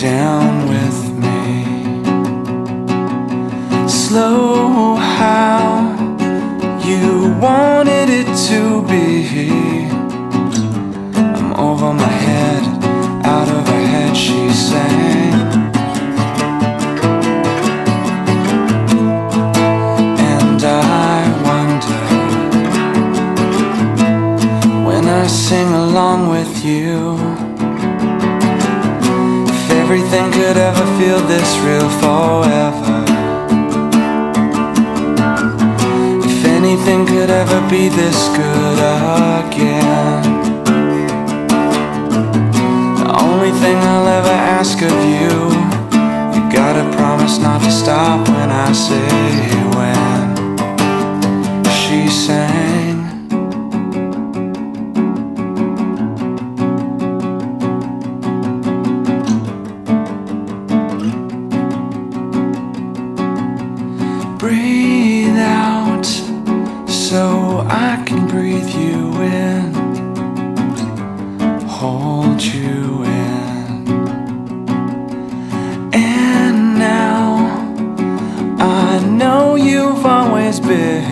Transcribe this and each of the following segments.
Down with me. Slow how you wanted it to be. I'm over my head, out of her head, she sang. This real forever. If anything could ever be this good again. The only thing I'll ever ask of you, you gotta promise not to stop when I say when. She sang. I can breathe you in, hold you in. And now I know you've always been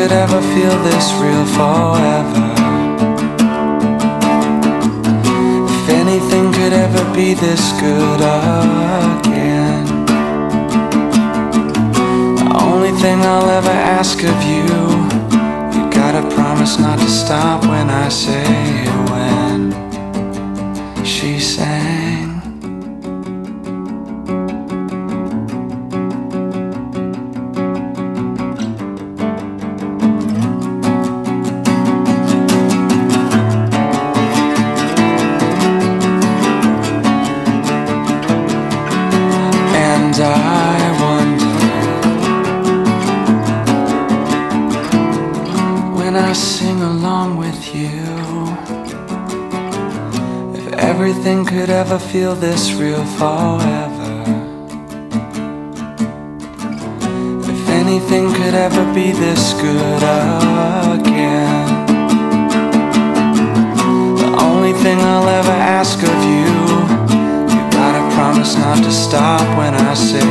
could ever feel this real forever. If anything could ever be this good again. The only thing I'll ever ask of you, you gotta promise not to stop when I say everything could ever feel this real forever. If anything could ever be this good again. The only thing I'll ever ask of you You gotta promise not to stop when I say